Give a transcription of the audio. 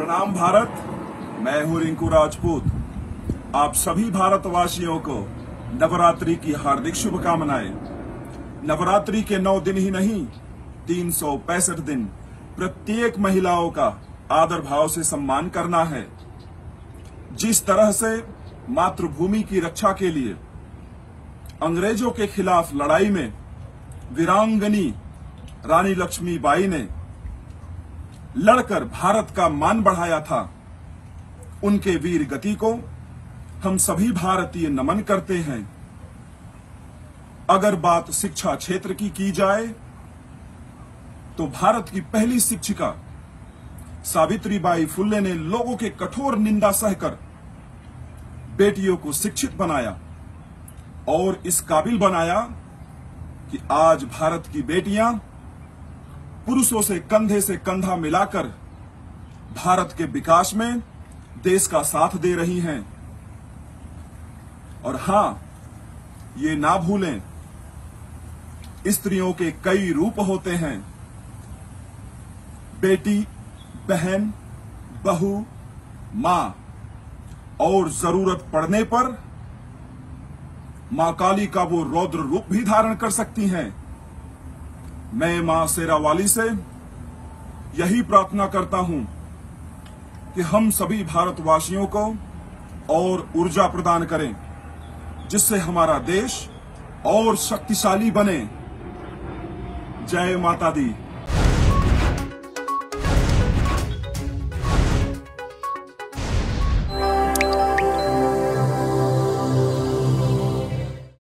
प्रणाम भारत। मैं हूँ रिंकू राजपूत। आप सभी भारतवासियों को नवरात्रि की हार्दिक शुभकामनाएँ। नवरात्रि के नौ दिन ही नहीं, तीन सौ पैंसठ दिन प्रत्येक महिलाओं का आदर भाव से सम्मान करना है। जिस तरह से मातृभूमि की रक्षा के लिए अंग्रेज़ों के खिलाफ लड़ाई में वीरांगनी रानी लक्ष्मीबाई ने लड़कर भारत का मान बढ़ाया था। उनके वीर गति को हम सभी भारतीय नमन करते हैं। अगर बात शिक्षा क्षेत्र की की जाए तो भारत की पहली शिक्षिका सावित्रीबाई फुल्ले ने लोगों के कठोर निंदा सहकर बेटियों को शिक्षित बनाया और इस काबिल बनाया कि आज भारत की बेटियाँ पुरुषों से कंधे से कंधा मिलाकर भारत के विकास में देश का साथ दे रही हैं। और हाँ, ये ना भूलें, स्त्रियों के कई रूप होते हैं। बेटी, बहन, बहू, माँ, और ज़रूरत पड़ने पर माँ काली का वो रौद्र रूप भी धारण कर सकती हैं। मैं माँ शेरावाली से यही प्रार्थना करता हूँ कि हम सभी भारतवासियों को और ऊर्जा प्रदान करें, जिससे हमारा देश और शक्तिशाली बने। जय माता दी।